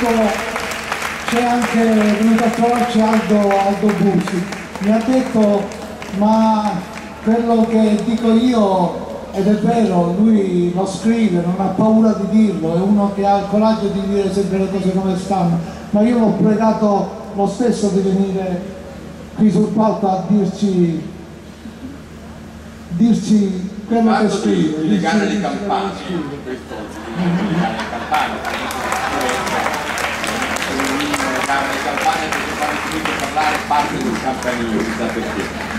Venuto, c'è anche venuto a trovarci Aldo, Aldo Busi. Mi ha detto, ma quello che dico io ed è vero, lui lo scrive, non ha paura di dirlo, è uno che ha il coraggio di dire sempre le cose come stanno, ma io l'ho pregato lo stesso di venire qui sul palco a dirci, dirci quello che scrive. Di legare le campane, questo di legare le campane, parte del campanile, chissà perché.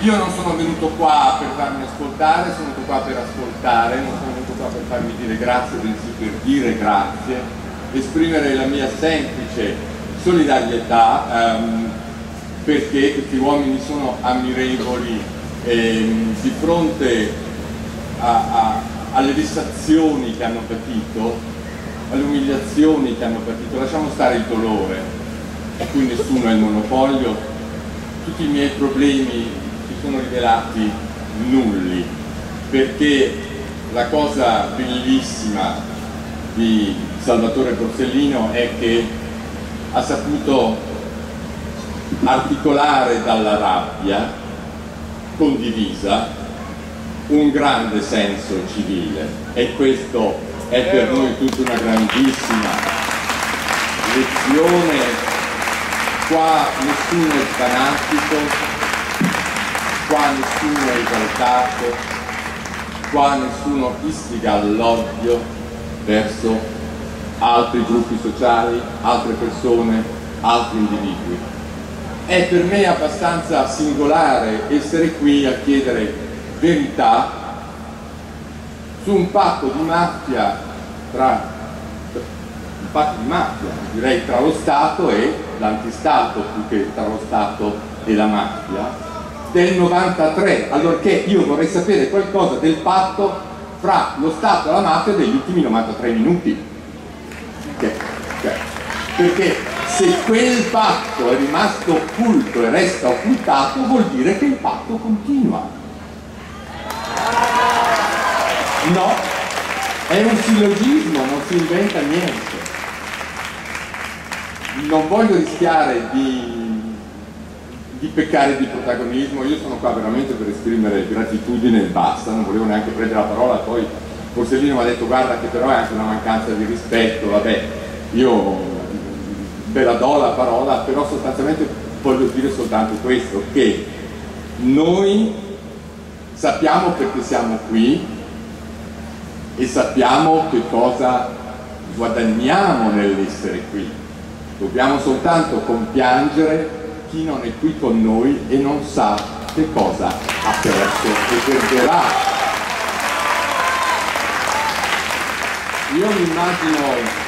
Io non sono venuto qua per farmi ascoltare, sono venuto qua per ascoltare, non sono venuto qua per farmi dire grazie, bensì per dire grazie, esprimere la mia semplice solidarietà ehm, perché questi uomini sono ammirevoli ehm, di fronte a, a, alle vessazioni che hanno patito, alle umiliazioni che hanno patito, lasciamo stare il dolore, a cui nessuno ha il monopolio, tutti i miei problemi sono rivelati nulli, perché la cosa bellissima di Salvatore Borsellino è che ha saputo articolare dalla rabbia condivisa un grande senso civile. E questo è per noi tutta una grandissima lezione qua nessuno è fanatico qua nessuno è esaltato, qua nessuno istiga all'odio verso altri gruppi sociali, altre persone, altri individui. È per me abbastanza singolare essere qui a chiedere verità su un patto di mafia tra patto di mafia, direi tra lo Stato e l'antistato più che tra lo Stato e la mafia del 93, allorché io vorrei sapere qualcosa del patto fra lo Stato e la mafia degli ultimi 93 minuti. Okay. Okay. Perché se quel patto è rimasto occulto e resta occultato vuol dire che il patto continua. No, è un sillogismo, non si inventa niente. Non voglio rischiare di di peccare di protagonismo, io sono qua veramente per esprimere gratitudine e basta, non volevo neanche prendere la parola, poi Borsellino mi ha detto guarda che però è anche una mancanza di rispetto, vabbè, io ve la do la parola, però sostanzialmente voglio dire soltanto questo, che noi sappiamo perché siamo qui e sappiamo che cosa guadagniamo nell'essere qui, dobbiamo soltanto compiangere chi non è qui con noi e non sa che cosa ha perso e perderà. Io mi immagino,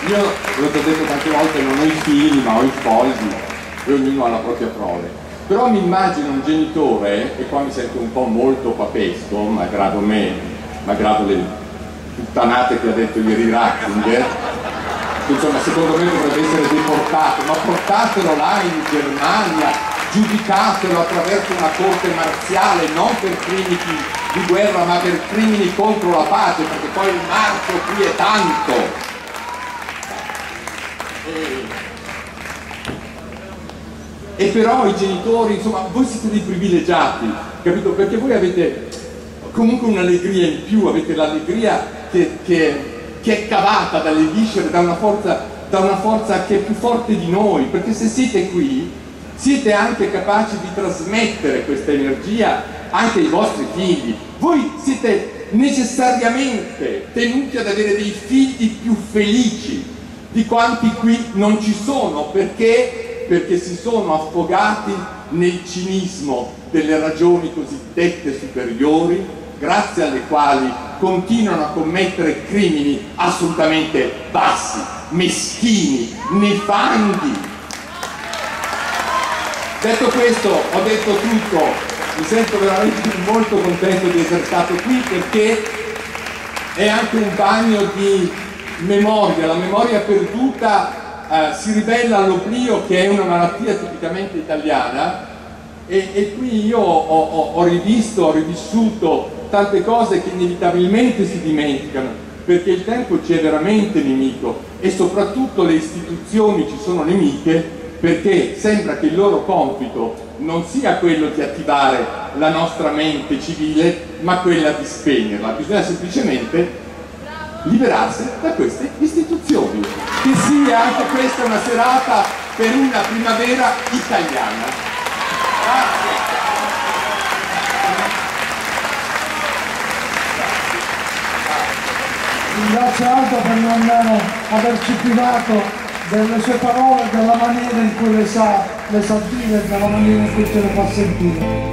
io l'ho già detto tante volte, non ho i figli ma ho i fogli e ognuno ha la propria prole. Però mi immagino un genitore, e qua mi sento un po' molto papesco, malgrado me, malgrado le puttanate che ha detto ieri Ratzinger, insomma secondo me dovrebbe essere deportato, ma portatelo là in Germania, giudicatelo attraverso una corte marziale, non per crimini di guerra ma per crimini contro la pace, perché poi il marcio qui è tanto. E, però i genitori, insomma, voi siete dei privilegiati, capito? Perché voi avete comunque un'allegria in più, avete l'allegria che, che che è cavata dalle viscere, da una, forza, da una forza che è più forte di noi, perché se siete qui siete anche capaci di trasmettere questa energia anche ai vostri figli. Voi siete necessariamente tenuti ad avere dei figli più felici di quanti qui non ci sono, perché? Perché si sono affogati nel cinismo delle ragioni cosiddette superiori, grazie alle quali continuano a commettere crimini assolutamente bassi, meschini, nefandi. Detto questo, ho detto tutto, mi sento veramente molto contento di essere stato qui perché è anche un bagno di memoria, la memoria perduta eh, si ribella all'oblio che è una malattia tipicamente italiana e, e qui io ho, ho, ho rivisto, ho rivissuto tante cose che inevitabilmente si dimenticano, perché il tempo ci è veramente nemico e soprattutto le istituzioni ci sono nemiche perché sembra che il loro compito non sia quello di attivare la nostra mente civile, ma quella di spegnerla. Bisogna semplicemente liberarsi da queste istituzioni. Che sia anche questa una serata per una primavera italiana. Ringrazio Aldo per non averci privato delle sue parole, della maniera in cui le sa, le sa dire e della maniera in cui ce le fa sentire.